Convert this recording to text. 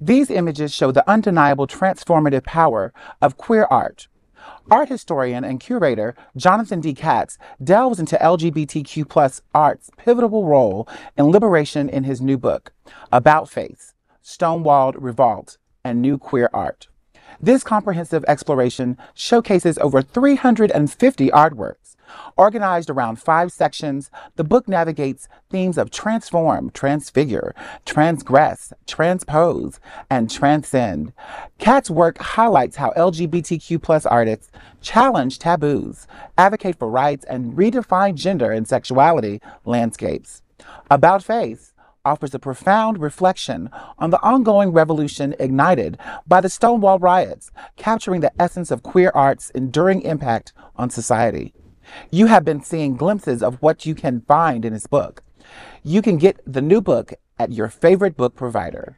These images show the undeniable transformative power of queer art. Art historian and curator Jonathan D. Katz delves into LGBTQ plus art's pivotal role in liberation in his new book, About Face, Stonewalled Revolt, and New Queer Art. This comprehensive exploration showcases over 350 artworks. Organized around five sections, the book navigates themes of transform, transfigure, transgress, transpose, and transcend. Katz's work highlights how LGBTQ plus artists challenge taboos, advocate for rights, and redefine gender and sexuality landscapes. About Face offers a profound reflection on the ongoing revolution ignited by the Stonewall riots, capturing the essence of queer art's enduring impact on society. You have been seeing glimpses of what you can find in his book. You can get the new book at your favorite book provider.